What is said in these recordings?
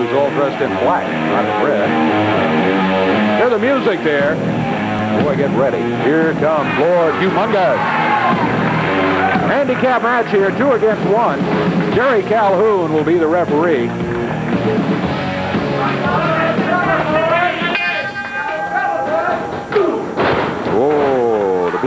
who's all dressed in black, not in red. Hear the music there. Boy, get ready. Here comes Lord Humongous. Handicap match here, two against one. Jerry Calhoun will be the referee.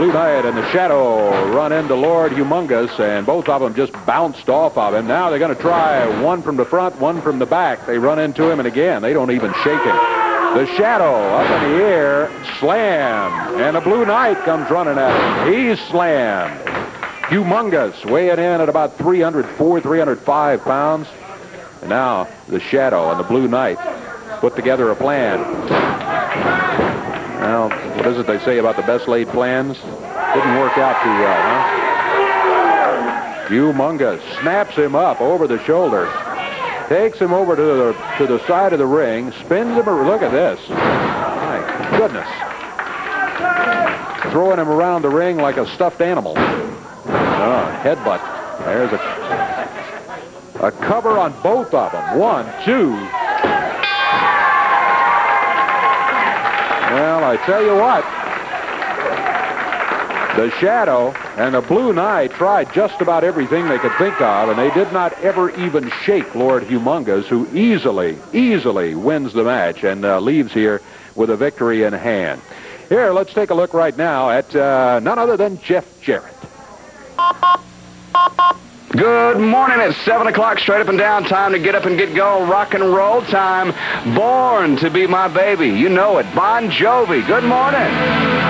Blue Knight and the Shadow run into Lord Humongous, and both of them just bounced off of him. Now they're going to try one from the front, one from the back. They run into him, and again, they don't even shake him. The Shadow up in the air, slam, and the Blue Knight comes running at him. He's slammed. Humongous, weighing in at about 304, 305 pounds. And now the Shadow and the Blue Knight put together a plan. Well, what is it they say about the best laid plans? Didn't work out too well, huh? Humongous snaps him up over the shoulder, takes him over to the to the side of the ring, spins him. Look at this! My goodness! Throwing him around the ring like a stuffed animal. Oh, headbutt. There's a a cover on both of them. One, two. I tell you what, the Shadow and the Blue Knight tried just about everything they could think of, and they did not ever even shake Lord Humongous, who easily, easily wins the match and uh, leaves here with a victory in hand. Here, let's take a look right now at uh, none other than Jeff Jarrett. Good morning. It's 7 o'clock, straight up and down. Time to get up and get going. Rock and roll time. Born to be my baby. You know it. Bon Jovi. Good morning.